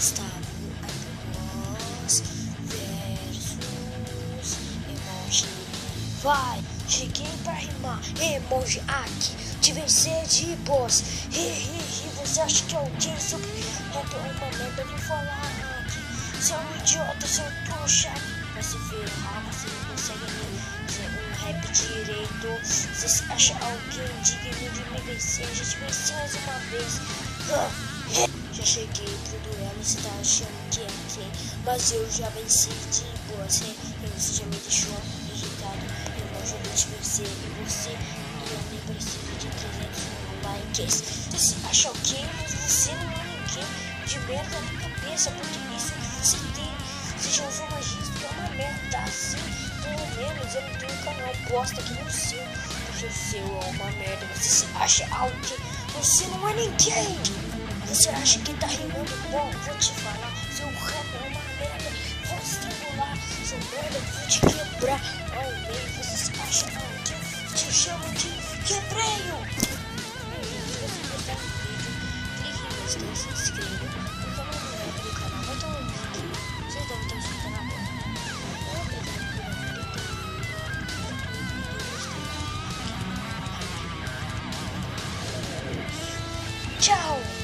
Adamós versus emoji. Vai, cheguei pra rimar. Emoji aqui, te vencer de boss. Ri, ri, ri, você acha que alguém sobre rap é uma merda? Vou falar aqui. Você é idiota, seu trouxa. Vai se ferrar, você não consegue nem dizer um rap direito. Você acha alguém digno de me vencer? A gente venceu mais uma vez. Já cheguei pro duelo, você tá achando que é quem? Mas eu já venci de você, e você já me deixou irritado. Eu não ajudei te vencer, e você, eu nem preciso de 300 likes. Você acha alguém, mas você não é ninguém de merda na cabeça, porque isso que você tem. Você já usou magia, que é uma merda, assim, pelo menos eu não tenho um canal bosta que nem o seu, porque o seu é uma merda. Você se acha alguém, você não é ninguém. Você acha que tá rimando bom? Vou te falar, seu rap é uma merda. Vou estimular, seu merda, vou te quebrar ao meio. Você se acha alguém? Te chamo de quebreio. Se você gostar do vídeo, clique em gostei, se inscreva. Porque eu me lembro do canal, vai tomar um vídeo. Vocês devem estar escutando agora. Tchau!